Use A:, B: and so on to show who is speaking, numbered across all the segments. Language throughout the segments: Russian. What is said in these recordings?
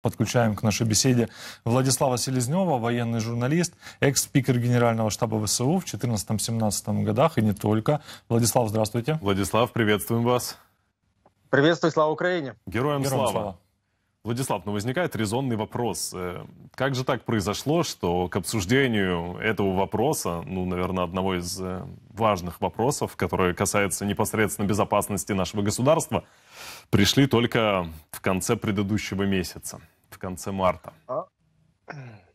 A: Подключаем к нашей беседе Владислава Селезнева, военный журналист, экс-спикер Генерального штаба ВСУ в 2014-2017 годах и не только. Владислав, здравствуйте.
B: Владислав, приветствуем вас.
C: Приветствую, слава Украине.
B: Героям, Героям слава. слава. Владислав, ну возникает резонный вопрос. Э, как же так произошло, что к обсуждению этого вопроса, ну, наверное, одного из э, важных вопросов, который касается непосредственно безопасности нашего государства, пришли только в конце предыдущего месяца, в конце марта.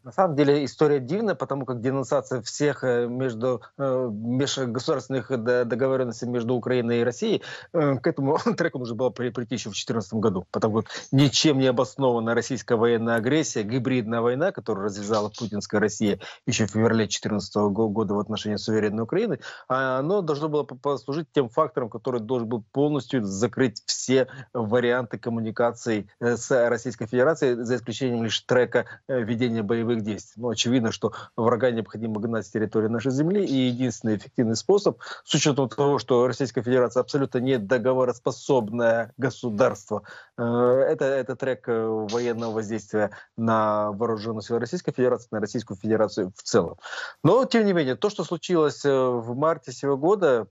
C: На самом деле история дивная, потому как денонсация всех э, между, э, межгосударственных договоренностей между Украиной и Россией э, к этому треку нужно было прийти еще в 2014 году. Потому что ничем не обоснованная российская военная агрессия, гибридная война, которую развязала путинская Россия еще в феврале 2014 года в отношении суверенной Украины, а оно должно было послужить тем фактором, который должен был полностью закрыть все варианты коммуникации с Российской Федерацией, за исключением лишь трека ведения боевых боевых действий. Но очевидно, что врага необходимо гнать с территории нашей земли, и единственный эффективный способ, с учетом того, что Российская Федерация абсолютно не договороспособное государство, э, это, это трек э, военного воздействия на вооруженные силы Российской Федерации, на Российскую Федерацию в целом. Но, тем не менее, то, что случилось э, в марте сего года,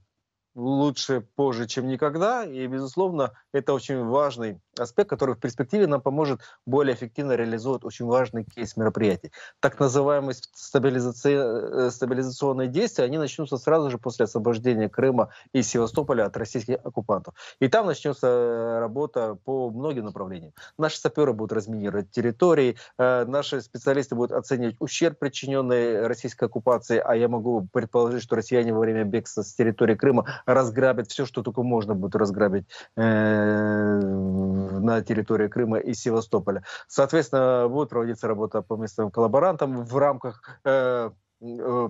C: лучше позже, чем никогда. И, безусловно, это очень важный аспект, который в перспективе нам поможет более эффективно реализовать очень важный кейс мероприятий. Так называемые стабилизаци... Э, стабилизационные действия, они начнутся сразу же после освобождения Крыма и Севастополя от российских оккупантов. И там начнется работа по многим направлениям. Наши саперы будут разминировать территории, э, наши специалисты будут оценивать ущерб, причиненный российской оккупации, а я могу предположить, что россияне во время бегства с территории Крыма разграбят все, что только можно будет разграбить э, на территории Крыма и Севастополя. Соответственно, будет проводиться работа по местным коллаборантам в рамках э, э,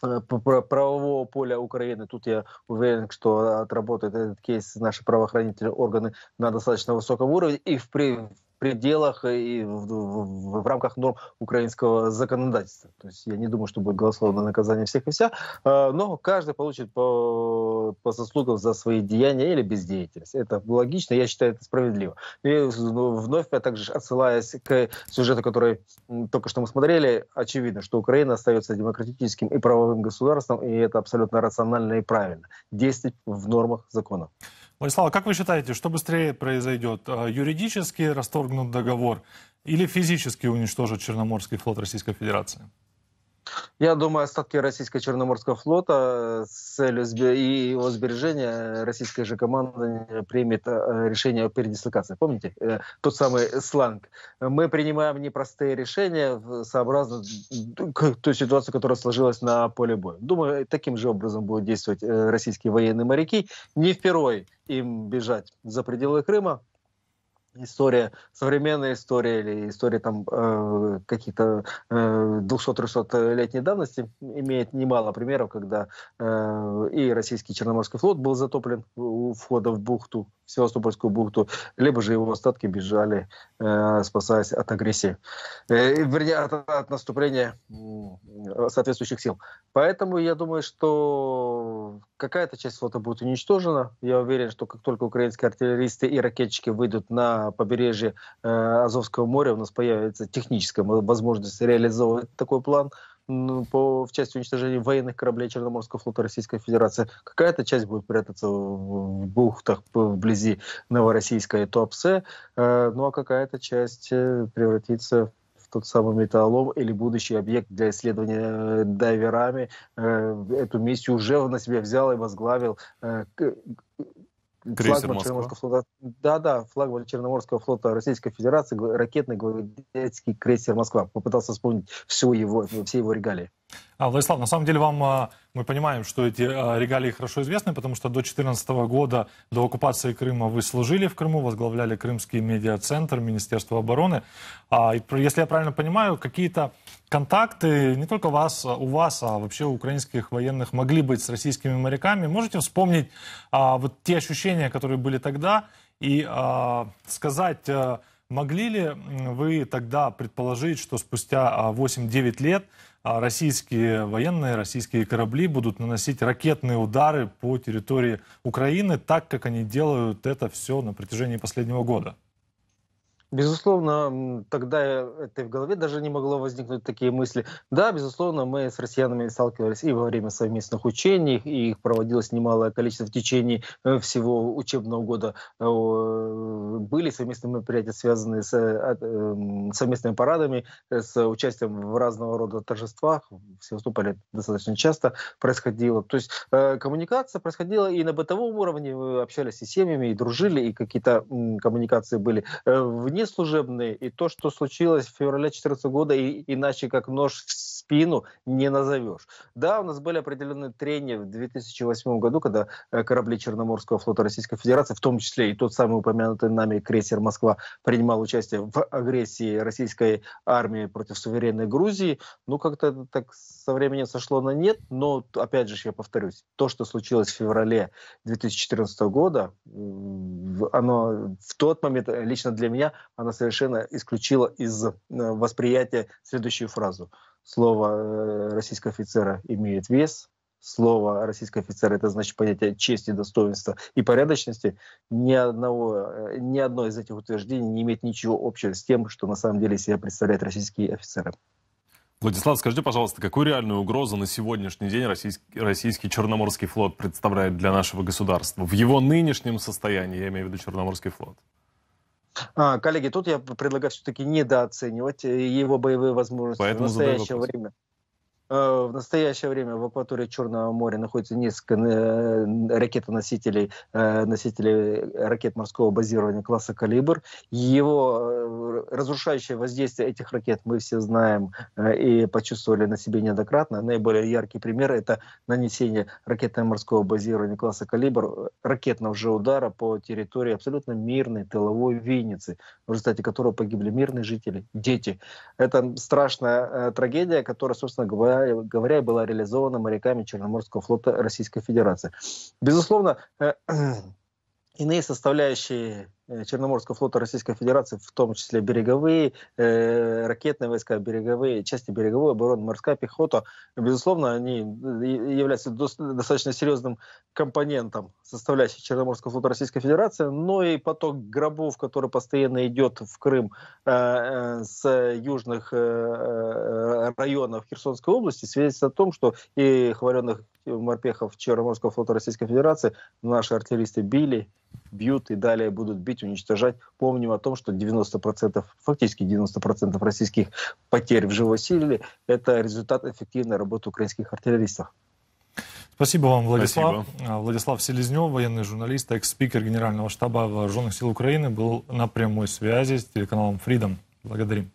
C: правового поля Украины. Тут я уверен, что отработает этот кейс наши правоохранительные органы на достаточно высоком уровне. И в, пределах и в, в, в рамках норм украинского законодательства. То есть я не думаю, что будет голословное наказание всех и вся, а, но каждый получит по, по заслугам за свои деяния или бездеятельность. Это логично, я считаю это справедливо. И ну, вновь, я также отсылаясь к сюжету, который только что мы смотрели, очевидно, что Украина остается демократическим и правовым государством, и это абсолютно рационально и правильно. Действовать в нормах закона.
A: Владислав, как вы считаете, что быстрее произойдет? А, юридически расторгнут договор или физически уничтожит Черноморский флот Российской Федерации?
C: Я думаю, остатки российского Черноморского флота с целью и его сбережения российская же команда примет э, решение о передислокации. Помните? Э, тот самый сланг. Мы принимаем непростые решения сообразно той ситуации, которая сложилась на поле боя. Думаю, таким же образом будут действовать э, российские военные моряки. Не впервой им бежать за пределы Крыма, история, современная история или история там э, каких-то э, 200-300-летней давности имеет немало примеров, когда э, и российский Черноморский флот был затоплен у входа в бухту, в Севастопольскую бухту, либо же его остатки бежали, э, спасаясь от агрессии, э, вернее, от, от наступления соответствующих сил. Поэтому я думаю, что какая-то часть флота будет уничтожена. Я уверен, что как только украинские артиллеристы и ракетчики выйдут на побережье э, Азовского моря у нас появится техническая возможность реализовывать такой план по, в части уничтожения военных кораблей Черноморского флота Российской Федерации. Какая-то часть будет прятаться в бухтах вблизи Новороссийска и Туапсе, э, ну а какая-то часть э, превратится тот самый металлолом или будущий объект для исследования дайверами. Эту миссию уже на себя взял и возглавил
B: Крейсер Москва.
C: флота. Да, да, флагман Черноморского флота Российской Федерации, ракетный гвардейский крейсер Москва. Попытался вспомнить всю его, все его регалии.
A: А, Владислав, на самом деле вам, а, мы понимаем, что эти а, регалии хорошо известны, потому что до 2014 года, до оккупации Крыма вы служили в Крыму, возглавляли Крымский медиацентр Министерства обороны. Если я правильно понимаю, какие-то контакты не только вас, у вас, а вообще у украинских военных могли быть с российскими моряками. Можете вспомнить вот те ощущения, которые были тогда, и сказать, могли ли вы тогда предположить, что спустя 8-9 лет а российские военные, российские корабли будут наносить ракетные удары по территории Украины, так как они делают это все на протяжении последнего года.
C: Безусловно, тогда это в голове даже не могло возникнуть такие мысли. Да, безусловно, мы с россиянами сталкивались и во время совместных учений, и их проводилось немалое количество в течение э, всего учебного года. Были совместные мероприятия, связанные с эм, совместными парадами, с участием в разного рода торжествах. В Севастополе достаточно часто происходило. То есть коммуникация происходила и на бытовом уровне, мы общались и с семьями, и дружили, и какие-то коммуникации были э, вне служебные. И то, что случилось в феврале 2014 года, и, иначе как нож спину не назовешь. Да, у нас были определенные трения в 2008 году, когда э, корабли Черноморского флота Российской Федерации, в том числе и тот самый упомянутый нами крейсер «Москва», принимал участие в агрессии российской армии против суверенной Грузии. Ну, как-то так со временем сошло на нет, но, опять же, я повторюсь, то, что случилось в феврале 2014 года, оно в тот момент, э, лично для меня, оно совершенно исключило из э, восприятия следующую фразу – слово э, российского офицера имеет вес, слово российского офицера это значит понятие чести, достоинства и порядочности, ни, одного, э, ни одно из этих утверждений не имеет ничего общего с тем, что на самом деле себя представляют российские офицеры.
B: Владислав, скажите, пожалуйста, какую реальную угрозу на сегодняшний день российский, российский Черноморский флот представляет для нашего государства? В его нынешнем состоянии, я имею в виду Черноморский флот.
C: А, коллеги, тут я предлагаю все-таки недооценивать э, его боевые возможности Поэтому в настоящее время. Э, в настоящее время в акватории Черного моря находится несколько э, ракетоносителей, э, носителей ракет морского базирования класса «Калибр». Его разрушающее воздействие этих ракет мы все знаем и почувствовали на себе неоднократно. Наиболее яркий пример – это нанесение ракетно-морского базирования класса «Калибр» ракетного же удара по территории абсолютно мирной тыловой Винницы, в результате которого погибли мирные жители, дети. Это страшная трагедия, которая, собственно говоря, говоря, была реализована моряками Черноморского флота Российской Федерации. Безусловно, э, иные составляющие Черноморского флота Российской Федерации, в том числе береговые, э, ракетные войска, береговые, части береговой обороны, морская пехота, безусловно, они являются достаточно серьезным компонентом составляющей Черноморского флота Российской Федерации, но и поток гробов, который постоянно идет в Крым э, э, с южных э, районов Херсонской области, свидетельствует о том, что и хваленных морпехов Черноморского флота Российской Федерации наши артиллеристы били, бьют и далее будут бить, уничтожать. Помним о том, что 90%, фактически 90% российских потерь в живой силе – это результат эффективной работы украинских артиллеристов.
A: Спасибо вам, Владислав. Спасибо. Владислав Селезнев, военный журналист, экс-спикер Генерального штаба Вооруженных сил Украины, был на прямой связи с телеканалом Freedom. Благодарим.